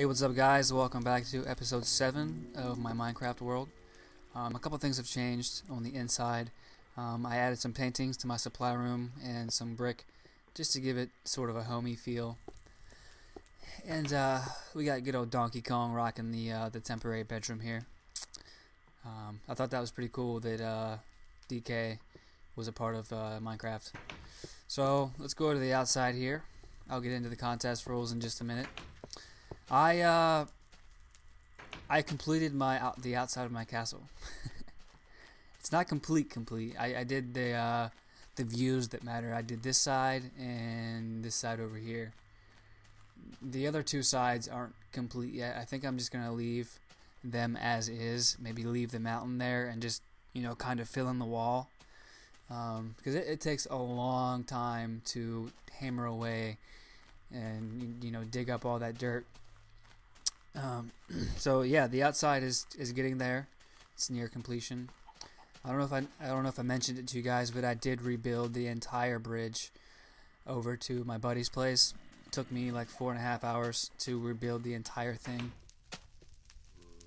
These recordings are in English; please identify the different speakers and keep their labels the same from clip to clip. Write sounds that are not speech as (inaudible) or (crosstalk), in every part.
Speaker 1: Hey, what's up, guys? Welcome back to episode 7 of my Minecraft world. Um, a couple things have changed on the inside. Um, I added some paintings to my supply room and some brick just to give it sort of a homey feel. And uh, we got good old Donkey Kong rocking the uh, the temporary bedroom here. Um, I thought that was pretty cool that uh, DK was a part of uh, Minecraft. So let's go to the outside here. I'll get into the contest rules in just a minute. I uh, I completed my out, the outside of my castle. (laughs) it's not complete complete. I, I did the uh, the views that matter. I did this side and this side over here. The other two sides aren't complete yet. I think I'm just gonna leave them as is. Maybe leave the mountain there and just you know kind of fill in the wall um, because it, it takes a long time to hammer away and you know dig up all that dirt um, (clears throat) so yeah, the outside is is getting there. It's near completion. I don't know if I I don't know if I mentioned it to you guys, but I did rebuild the entire bridge over to my buddy's place. It took me like four and a half hours to rebuild the entire thing.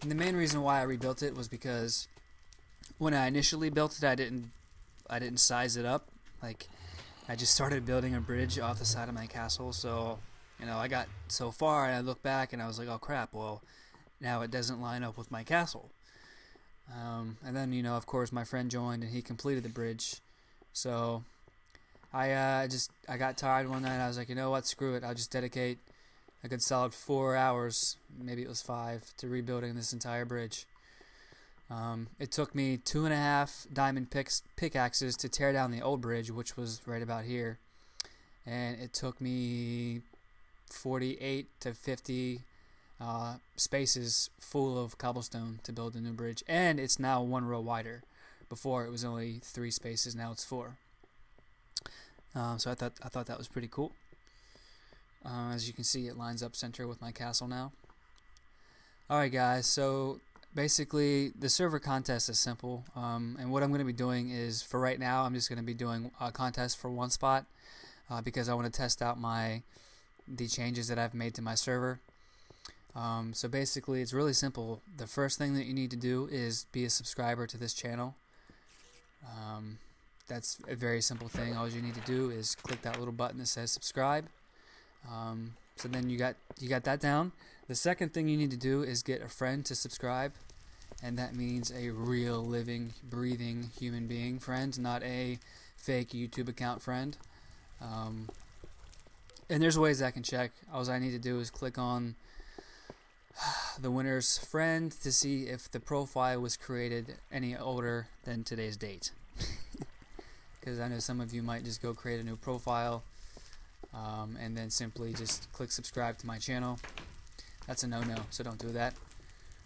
Speaker 1: And the main reason why I rebuilt it was because when I initially built it, I didn't I didn't size it up. Like I just started building a bridge off the side of my castle, so you know, I got so far and I look back and I was like, oh crap, well, now it doesn't line up with my castle. Um, and then, you know, of course, my friend joined and he completed the bridge. So I uh, just I got tired one night. I was like, you know what, screw it. I'll just dedicate a good solid four hours, maybe it was five, to rebuilding this entire bridge. Um, it took me two and a half diamond picks, pickaxes to tear down the old bridge, which was right about here. And it took me 48 to 50 uh, spaces full of cobblestone to build a new bridge, and it's now one row wider. Before it was only three spaces, now it's four. Um, so I thought I thought that was pretty cool. Uh, as you can see, it lines up center with my castle now. Alright guys, so basically the server contest is simple um, and what I'm going to be doing is for right now I'm just going to be doing a contest for one spot uh, because I want to test out my the changes that I've made to my server. Um, so basically, it's really simple. The first thing that you need to do is be a subscriber to this channel. Um, that's a very simple thing. All you need to do is click that little button that says subscribe. Um, so then you got you got that down. The second thing you need to do is get a friend to subscribe, and that means a real, living, breathing human being friend, not a fake YouTube account friend. Um, and there's ways I can check. All I need to do is click on the winner's friend to see if the profile was created any older than today's date. (laughs) Because I know some of you might just go create a new profile um, and then simply just click subscribe to my channel. That's a no-no, so don't do that.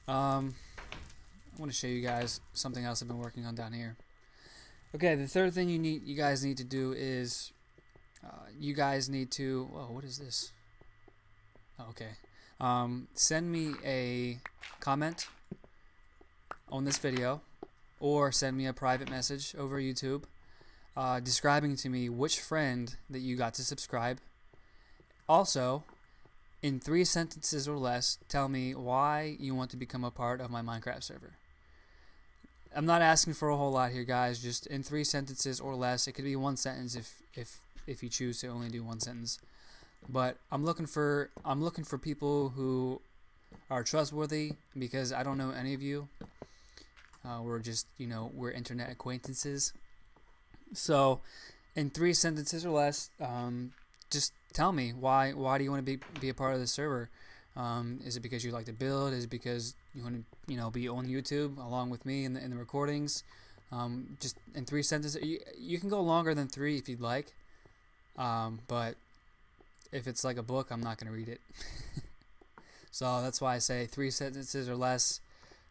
Speaker 1: Um, I want to show you guys something else I've been working on down here. Okay, the third thing you need, you guys need to do is you guys need to. Whoa, what is this? Oh, okay. Um, send me a comment on this video or send me a private message over YouTube uh, describing to me which friend that you got to subscribe. Also, in three sentences or less, tell me why you want to become a part of my Minecraft server. I'm not asking for a whole lot here, guys. Just in three sentences or less. It could be one sentence if if if you choose to only do one sentence. But I'm looking for I'm looking for people who are trustworthy because I don't know any of you. Uh, we're just you know we're internet acquaintances. So, in three sentences or less, um, just tell me why why do you want to be be a part of the server? Um, is it because you like to build? Is it because you want to you know be on YouTube along with me in the in the recordings? Um, just in three sentences. You, you can go longer than three if you'd like. Um, but if it's like a book, I'm not going to read it. (laughs) so that's why I say three sentences or less.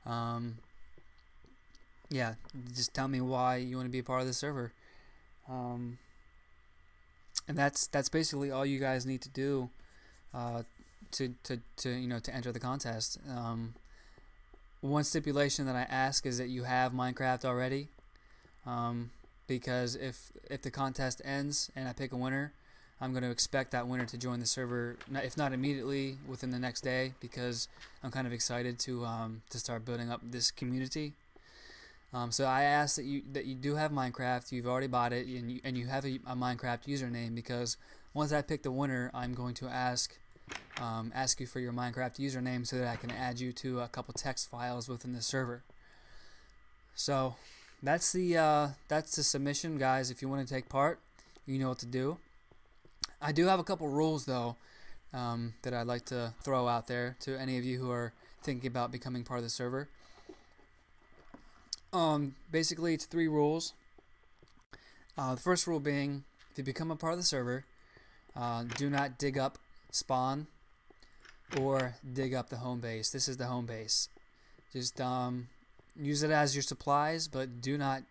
Speaker 1: Um, yeah, just tell me why you want to be a part of the server. Um, and that's that's basically all you guys need to do uh, to, to, to you know to enter the contest. Um, one stipulation that I ask is that you have Minecraft already. Um, because if if the contest ends and I pick a winner, I'm going to expect that winner to join the server, if not immediately, within the next day, because I'm kind of excited to um, to start building up this community. Um, so I ask that you that you do have Minecraft, you've already bought it, and you, and you have a, a Minecraft username because once I pick the winner, I'm going to ask um, ask you for your Minecraft username so that I can add you to a couple text files within the server. So that's the uh, that's the submission, guys. If you want to take part, you know what to do. I do have a couple rules though um, that I'd like to throw out there to any of you who are thinking about becoming part of the server. Um, basically, it's three rules. Uh, the first rule being, if you become a part of the server, uh, do not dig up spawn or dig up the home base. This is the home base. Just um, use it as your supplies, but do not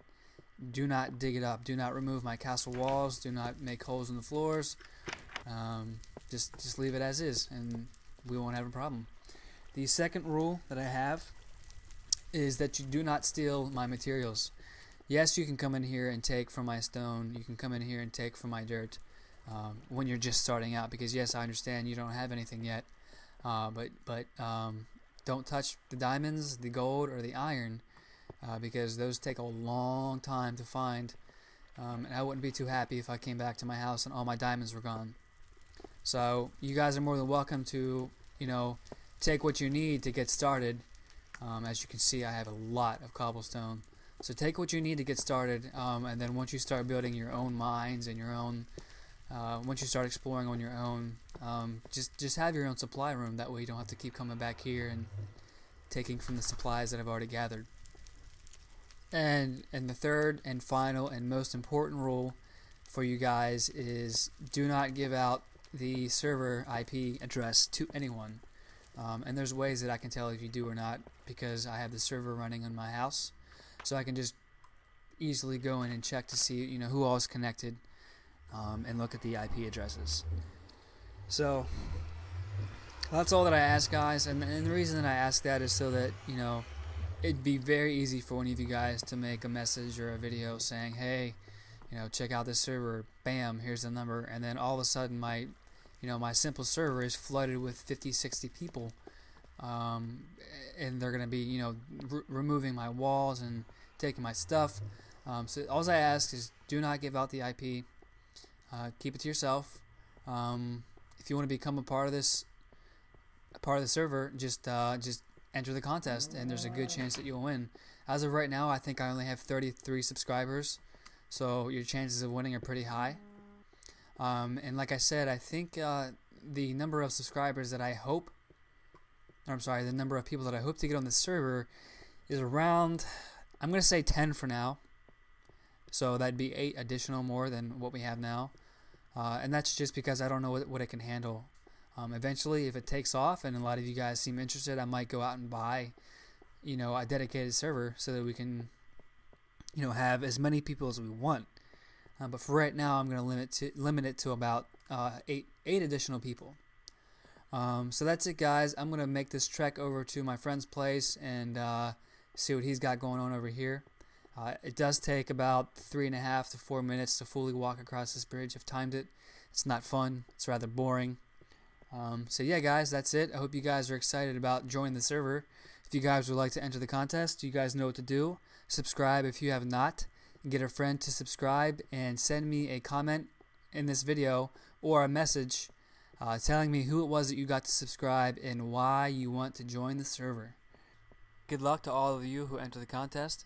Speaker 1: do not dig it up. Do not remove my castle walls. Do not make holes in the floors. Um, just just leave it as is, and we won't have a problem. The second rule that I have is that you do not steal my materials. Yes, you can come in here and take from my stone. You can come in here and take from my dirt um, when you're just starting out. Because yes, I understand you don't have anything yet, uh, but but um, don't touch the diamonds, the gold, or the iron uh, because those take a long time to find. Um, and I wouldn't be too happy if I came back to my house and all my diamonds were gone. So you guys are more than welcome to, you know, take what you need to get started. Um, as you can see, I have a lot of cobblestone. So take what you need to get started, um, and then once you start building your own mines and your own, uh, once you start exploring on your own, um, just just have your own supply room. That way you don't have to keep coming back here and taking from the supplies that I've already gathered. And and the third and final and most important rule for you guys is do not give out the server IP address to anyone. Um, and there's ways that I can tell if you do or not because I have the server running in my house, so I can just easily go in and check to see you know who all is connected um, and look at the IP addresses. So that's all that I ask, guys. And, and the reason that I ask that is so that you know it'd be very easy for any of you guys to make a message or a video saying, hey, you know, check out this server, bam, here's the number, and then all of a sudden my, you know, my simple server is flooded with 50, 60 people, um, and they're going to be, you know, removing my walls and taking my stuff. Um, so all I ask is do not give out the IP. Uh, keep it to yourself. Um, if you want to become a part of this, a part of the server, just uh, just enter the contest, and there's a good chance that you'll win. As of right now, I think I only have 33 subscribers, so your chances of winning are pretty high. Um, and like I said, I think uh, the number of subscribers that I hope, or I'm sorry, the number of people that I hope to get on the server is around, I'm going to say 10 for now. So that'd be 8 additional more than what we have now. Uh, and that's just because I don't know what, what it can handle. Um, eventually, if it takes off and a lot of you guys seem interested, I might go out and buy, you know, a dedicated server so that we can, you know, have as many people as we want. Uh, but for right now, I'm going to limit to limit it to about uh, eight eight additional people. Um, so that's it, guys. I'm going to make this trek over to my friend's place and uh, see what he's got going on over here. Uh, it does take about three and a half to four minutes to fully walk across this bridge. I've timed it. It's not fun. It's rather boring. Um, so yeah, guys, that's it. I hope you guys are excited about joining the server. If you guys would like to enter the contest, you guys know what to do. Subscribe if you have not. Get a friend to subscribe and send me a comment in this video or a message uh, telling me who it was that you got to subscribe and why you want to join the server. Good luck to all of you who enter the contest.